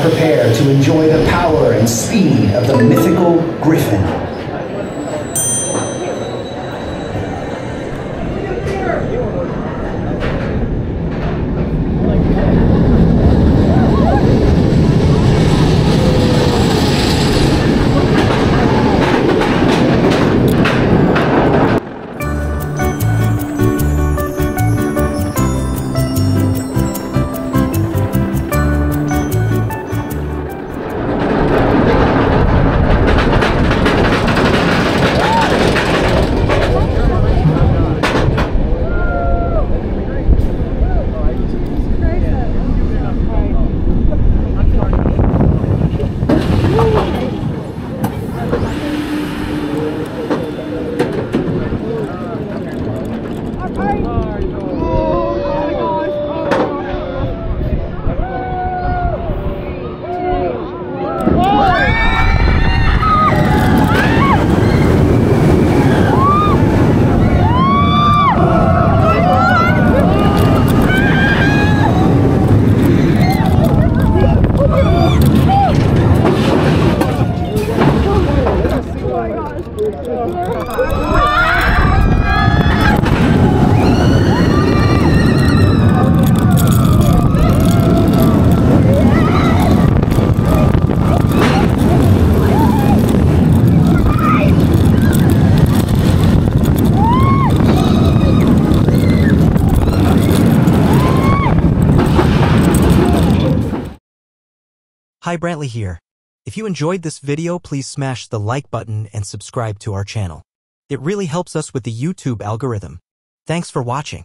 prepare to enjoy the power and speed of the mythical Griffon. Okay. Hi Brantley here. If you enjoyed this video, please smash the like button and subscribe to our channel. It really helps us with the YouTube algorithm. Thanks for watching.